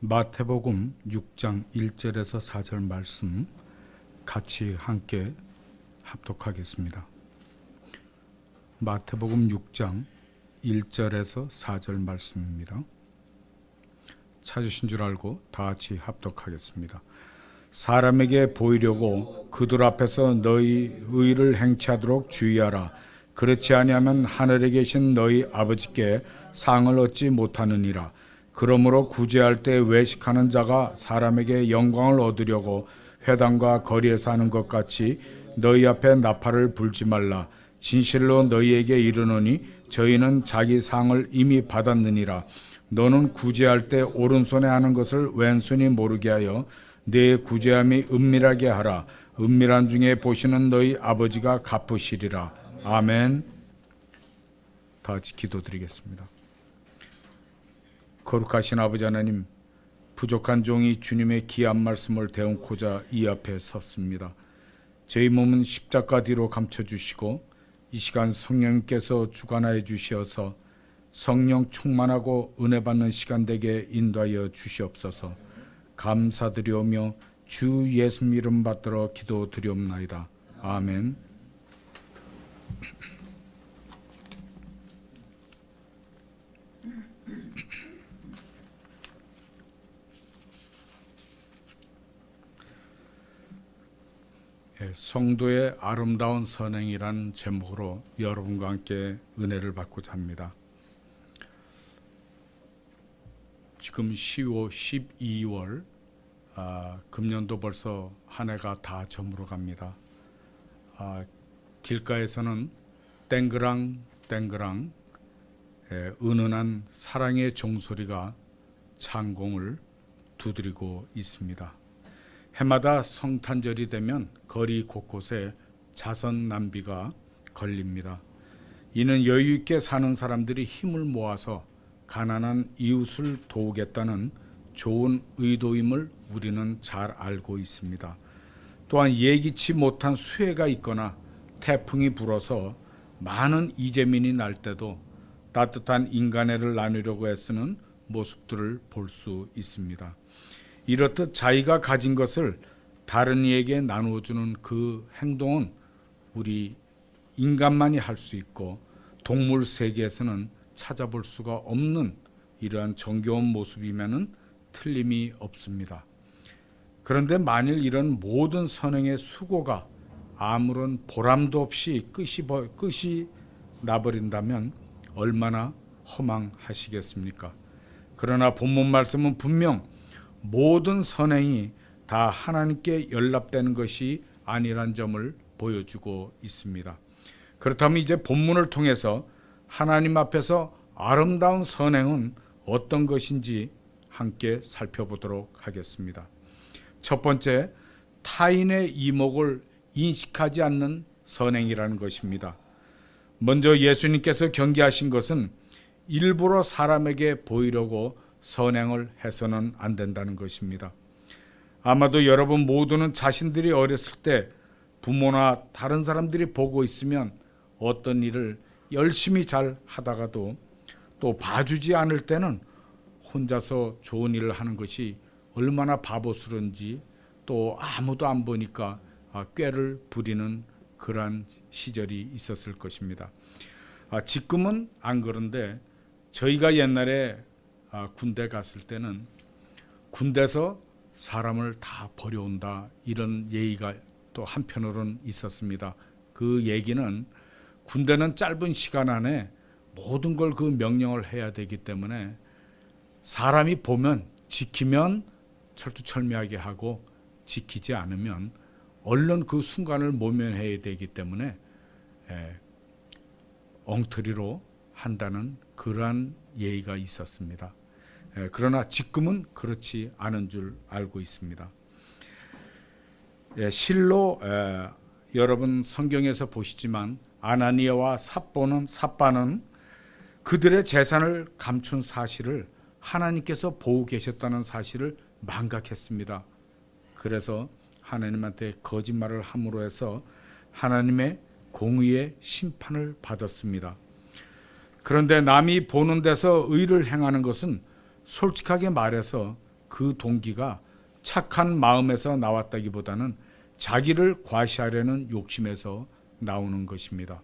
마태복음 6장 1절에서 4절 말씀 같이 함께 합독하겠습니다. 마태복음 6장 1절에서 4절 말씀입니다. 찾으신 줄 알고 다 같이 합독하겠습니다. 사람에게 보이려고 그들 앞에서 너희 의를 행치하도록 주의하라. 그렇지 아니하면 하늘에 계신 너희 아버지께 상을 얻지 못하느니라. 그러므로 구제할 때 외식하는 자가 사람에게 영광을 얻으려고 회당과 거리에서 하는 것 같이 너희 앞에 나팔을 불지 말라. 진실로 너희에게 이르노니 저희는 자기 상을 이미 받았느니라. 너는 구제할 때 오른손에 하는 것을 왼손이 모르게 하여 내 구제함이 은밀하게 하라. 은밀한 중에 보시는 너희 아버지가 갚으시리라. 아멘. 다 같이 기도드리겠습니다. 거룩하신 아버지 하나님, 부족한 종이 주님의 귀한 말씀을 대응코자 이 앞에 섰습니다. 저희 몸은 십자가 뒤로 감춰주시고 이 시간 성령께서 주관하여 주시어서 성령 충만하고 은혜 받는 시간 되게 인도하여 주시옵소서. 감사드리오며 주 예수 이름 받들어 기도드리옵나이다. 아멘. 성도의 아름다운 선행이란 제목으로 여러분과 함께 은혜를 받고자 합니다. 지금 10월, 12월 아, 금년도 벌써 한 해가 다 저물어 갑니다. 아, 길가에서는 땡그랑 땡그랑 예, 은은한 사랑의 종소리가 창공을 두드리고 있습니다. 해마다 성탄절이 되면 거리 곳곳에 자선 남비가 걸립니다. 이는 여유 있게 사는 사람들이 힘을 모아서 가난한 이웃을 도우겠다는 좋은 의도임을 우리는 잘 알고 있습니다. 또한 예기치 못한 수해가 있거나 태풍이 불어서 많은 이재민이 날 때도 따뜻한 인간애를 나누려고 애쓰는 모습들을 볼 수 있습니다. 이렇듯 자기가 가진 것을 다른 이에게 나누어 주는 그 행동은 우리 인간만이 할 수 있고 동물 세계에서는 찾아볼 수가 없는 이러한 정겨운 모습이면은 틀림이 없습니다. 그런데 만일 이런 모든 선행의 수고가 아무런 보람도 없이 끝이 끝이 나버린다면 얼마나 허망하시겠습니까? 그러나 본문 말씀은 분명 모든 선행이 다 하나님께 연락되는 것이 아니란 점을 보여주고 있습니다. 그렇다면 이제 본문을 통해서 하나님 앞에서 아름다운 선행은 어떤 것인지 함께 살펴보도록 하겠습니다. 첫 번째, 타인의 이목을 인식하지 않는 선행이라는 것입니다. 먼저 예수님께서 경계하신 것은 일부러 사람에게 보이려고 선행을 해서는 안 된다는 것입니다. 아마도 여러분 모두는 자신들이 어렸을 때 부모나 다른 사람들이 보고 있으면 어떤 일을 열심히 잘 하다가도 또 봐주지 않을 때는 혼자서 좋은 일을 하는 것이 얼마나 바보스러운지 또 아무도 안 보니까 아, 꾀를 부리는 그러한 시절이 있었을 것입니다. 아, 지금은 안 그런데 저희가 옛날에 아, 군대 갔을 때는 군대에서 사람을 다 버려온다 이런 얘기가 또 한편으로는 있었습니다. 그 얘기는 군대는 짧은 시간 안에 모든 걸 그 명령을 해야 되기 때문에 사람이 보면 지키면 철두철미하게 하고 지키지 않으면 얼른 그 순간을 모면해야 되기 때문에 에, 엉터리로 한다는 그러한 예의가 있었습니다. 에, 그러나 지금은 그렇지 않은 줄 알고 있습니다. 예, 실로 에, 여러분 성경에서 보시지만 아나니아와 삽보는 삽바는 그들의 재산을 감춘 사실을 하나님께서 보고 계셨다는 사실을 망각했습니다. 그래서 하나님한테 거짓말을 함으로 해서 하나님의 공의의 심판을 받았습니다. 그런데 남이 보는 데서 의를 행하는 것은 솔직하게 말해서 그 동기가 착한 마음에서 나왔다기보다는 자기를 과시하려는 욕심에서 나오는 것입니다.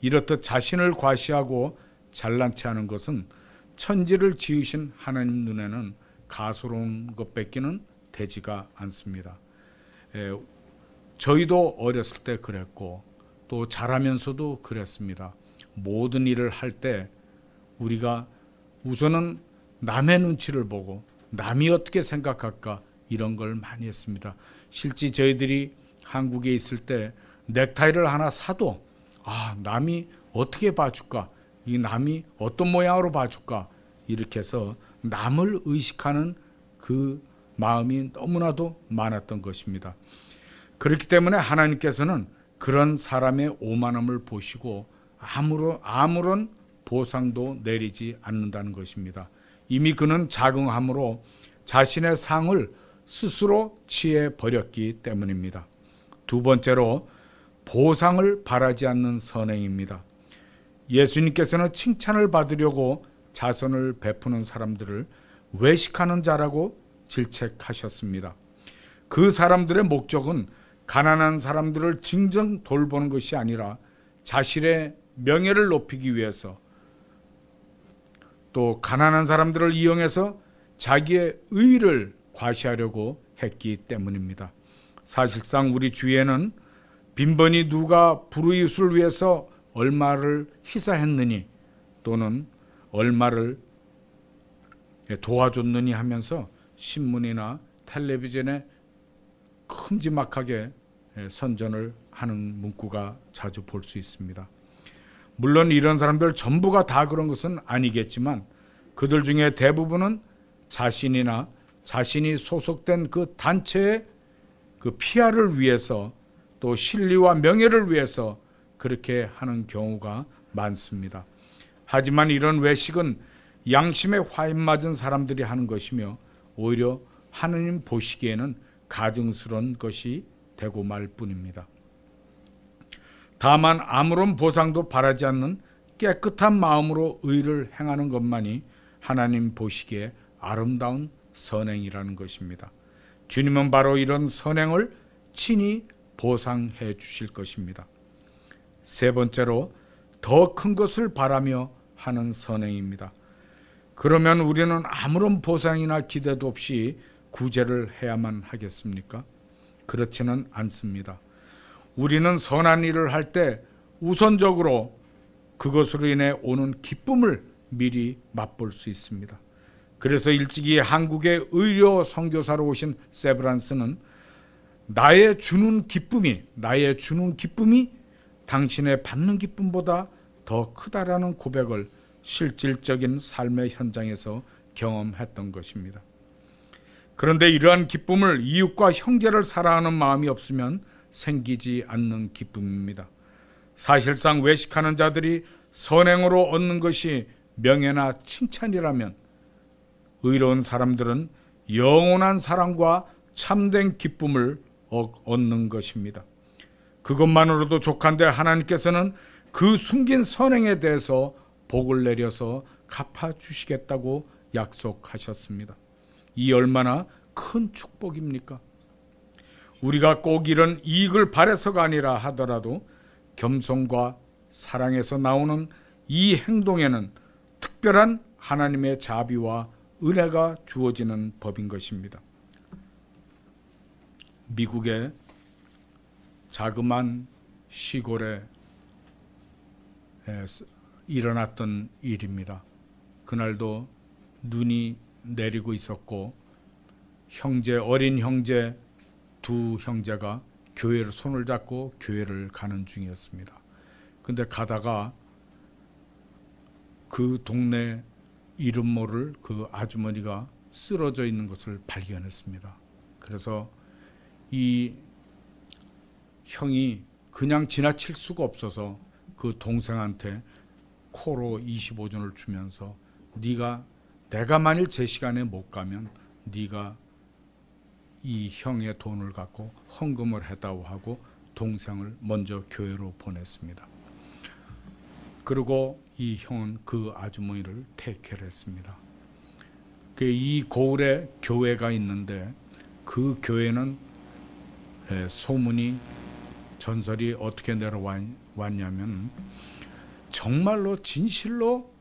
이렇듯 자신을 과시하고 잘난 체 하는 것은 천지를 지으신 하나님 눈에는 가소로운 것밖에는 되지가 않습니다. 에, 저희도 어렸을 때 그랬고 또 자라면서도 그랬습니다. 모든 일을 할 때 우리가 우선은 남의 눈치를 보고 남이 어떻게 생각할까 이런 걸 많이 했습니다. 실제 저희들이 한국에 있을 때 넥타이를 하나 사도 아 남이 어떻게 봐줄까 이 남이 어떤 모양으로 봐줄까 이렇게 해서 남을 의식하는 그 마음이 너무나도 많았던 것입니다. 그렇기 때문에 하나님께서는 그런 사람의 오만함을 보시고 아무런 아무런 보상도 내리지 않는다는 것입니다. 이미 그는 자긍함으로 자신의 상을 스스로 취해 버렸기 때문입니다. 두 번째로 보상을 바라지 않는 선행입니다. 예수님께서는 칭찬을 받으려고 자선을 베푸는 사람들을 외식하는 자라고 질책하셨습니다. 그 사람들의 목적은 가난한 사람들을 진정 돌보는 것이 아니라 자신의 명예를 높이기 위해서 또 가난한 사람들을 이용해서 자기의 의를 과시하려고 했기 때문입니다. 사실상 우리 주위에는 빈번히 누가 불우이웃을 위해서 얼마를 희사했느니 또는 얼마를 도와줬느니 하면서 신문이나 텔레비전에 큼지막하게 선전을 하는 문구가 자주 볼 수 있습니다. 물론 이런 사람들 전부가 다 그런 것은 아니겠지만 그들 중에 대부분은 자신이나 자신이 소속된 그 단체의 그 피아를 위해서 또 실리와 명예를 위해서 그렇게 하는 경우가 많습니다. 하지만 이런 외식은 양심에 화인 맞은 사람들이 하는 것이며 오히려 하느님 보시기에는 가증스러운 것이 되고 말 뿐입니다. 다만 아무런 보상도 바라지 않는 깨끗한 마음으로 의를 행하는 것만이 하나님 보시기에 아름다운 선행이라는 것입니다. 주님은 바로 이런 선행을 친히 보상해 주실 것입니다. 세 번째로 더 큰 것을 바라며 하는 선행입니다. 그러면 우리는 아무런 보상이나 기대도 없이 구제를 해야만 하겠습니까? 그렇지는 않습니다. 우리는 선한 일을 할 때 우선적으로 그것으로 인해 오는 기쁨을 미리 맛볼 수 있습니다. 그래서 일찍이 한국의 의료 선교사로 오신 세브란스는 나의 주는 기쁨이 나의 주는 기쁨이 당신의 받는 기쁨보다 더 크다라는 고백을 실질적인 삶의 현장에서 경험했던 것입니다. 그런데 이러한 기쁨을 이웃과 형제를 사랑하는 마음이 없으면 생기지 않는 기쁨입니다. 사실상 외식하는 자들이 선행으로 얻는 것이 명예나 칭찬이라면 의로운 사람들은 영원한 사랑과 참된 기쁨을 얻는 것입니다. 그것만으로도 족한데 하나님께서는 그 숨긴 선행에 대해서 복을 내려서 갚아 주시겠다고 약속하셨습니다. 이 얼마나 큰 축복입니까? 우리가 꼭 이런 이익을 바래서가 아니라 하더라도 겸손과 사랑에서 나오는 이 행동에는 특별한 하나님의 자비와 은혜가 주어지는 법인 것입니다. 미국의 자그만 시골에 일어났던 일입니다. 그날도 눈이 내리고 있었고 형제 어린 형제 두 형제가 교회를 손을 잡고 교회를 가는 중이었습니다. 근데 가다가 그 동네 이름 모를 그 아주머니가 쓰러져 있는 것을 발견했습니다. 그래서 이 형이 그냥 지나칠 수가 없어서 그 동생한테 코로 25전을 주면서 네가 내가 만일 제 시간에 못 가면 네가 이 형의 돈을 갖고 헌금을 했다고 하고 동생을 먼저 교회로 보냈습니다. 그리고 이 형은 그 아주머니를 택해를 했습니다. 그이 고을에 교회가 있는데 그 교회는 예, 소문이 전설이 어떻게 내려왔냐면 정말로 진실로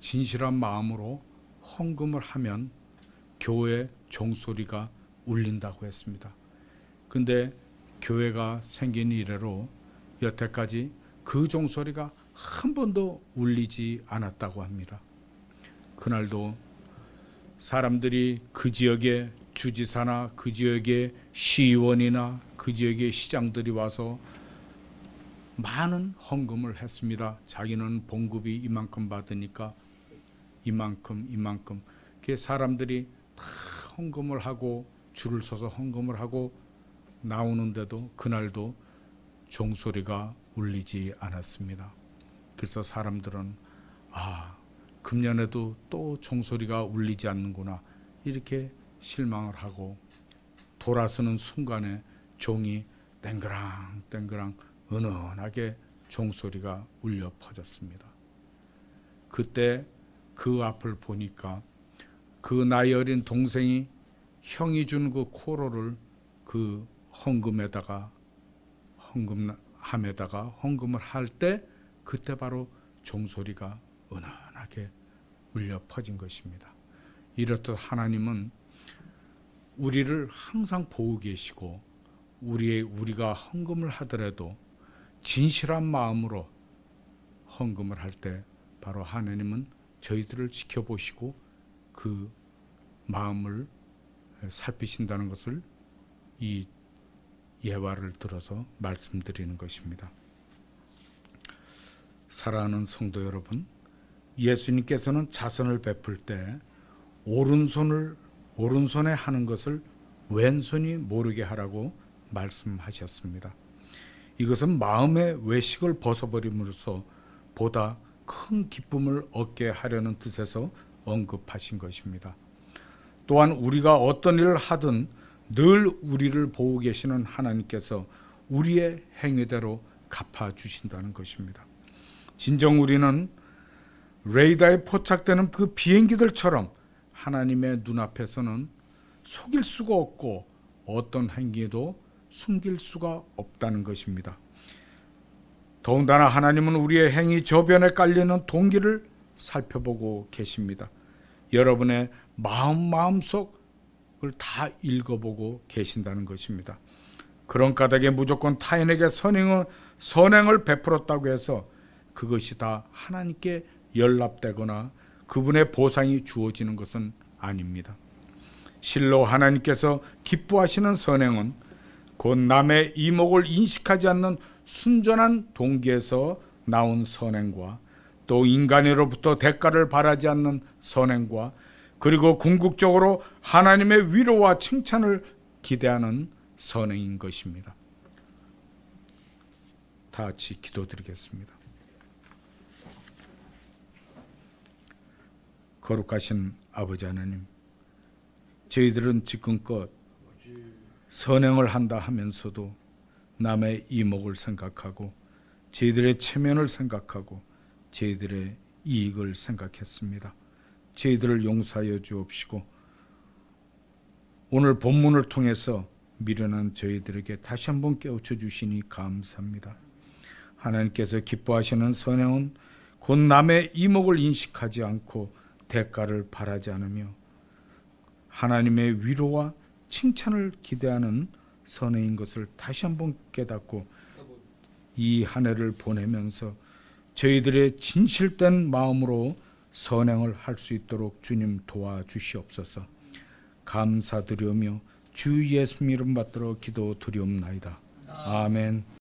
진실한 마음으로 헌금을 하면 교회 종소리가 울린다고 했습니다. 근데 교회가 생긴 이래로 여태까지 그 종소리가 한 번도 울리지 않았다고 합니다. 그날도 사람들이 그 지역의 주지사나 그 지역의 시의원이나 그 지역의 시장들이 와서 많은 헌금을 했습니다. 자기는 봉급이 이만큼 받으니까 이만큼 이만큼 그 사람들이 다 헌금을 하고 줄을 서서 헌금을 하고 나오는데도 그날도 종소리가 울리지 않았습니다. 그래서 사람들은 아 금년에도 또 종소리가 울리지 않는구나 이렇게 실망을 하고 돌아서는 순간에 종이 땡그랑 땡그랑 은은하게 종소리가 울려 퍼졌습니다. 그때 그 앞을 보니까 그 나이 어린 동생이 형이 준 그 코로를 그 헌금에다가 헌금함에다가 헌금을 할 때 그때 바로 종소리가 은은하게 울려 퍼진 것입니다. 이렇듯 하나님은 우리를 항상 보고 계시고 우리의 우리가 헌금을 하더라도 진실한 마음으로 헌금을 할 때 바로 하나님은 저희들을 지켜보시고 그 마음을 살피신다는 것을 이 예화를 들어서 말씀드리는 것입니다. 사랑하는 성도 여러분, 예수님께서는 자선을 베풀 때 오른손을 오른손에 하는 것을 왼손이 모르게 하라고 말씀하셨습니다. 이것은 마음의 외식을 벗어버림으로써 보다 큰 기쁨을 얻게 하려는 뜻에서 언급하신 것입니다. 또한 우리가 어떤 일을 하든 늘 우리를 보고 계시는 하나님께서 우리의 행위대로 갚아 주신다는 것입니다. 진정 우리는 레이더에 포착되는 그 비행기들처럼 하나님의 눈앞에서는 속일 수가 없고 어떤 행위도 숨길 수가 없다는 것입니다. 더군다나 하나님은 우리의 행위 저변에 깔리는 동기를 살펴보고 계십니다. 여러분의 마음 마음속을 다 읽어보고 계신다는 것입니다. 그런 까닭에 무조건 타인에게 선행을, 선행을 베풀었다고 해서 그것이 다 하나님께 연락되거나 그분의 보상이 주어지는 것은 아닙니다. 실로 하나님께서 기뻐하시는 선행은 곧 남의 이목을 인식하지 않는 순전한 동기에서 나온 선행과 또 인간으로부터 대가를 바라지 않는 선행과 그리고 궁극적으로 하나님의 위로와 칭찬을 기대하는 선행인 것입니다. 다 같이 기도드리겠습니다. 거룩하신 아버지 하나님, 저희들은 지금껏 선행을 한다 하면서도 남의 이목을 생각하고 저희들의 체면을 생각하고 저희들의 이익을 생각했습니다. 저희들을 용서하여 주옵시고 오늘 본문을 통해서 미련한 저희들에게 다시 한번 깨우쳐 주시니 감사합니다. 하나님께서 기뻐하시는 선행은 곧 남의 이목을 인식하지 않고 대가를 바라지 않으며 하나님의 위로와 칭찬을 기대하는 선행인 것을 다시 한번 깨닫고 이 한 해를 보내면서 저희들의 진실된 마음으로 선행을 할 수 있도록 주님 도와주시옵소서. 감사드리며 주 예수 이름 받들어 기도드리옵나이다. 아멘.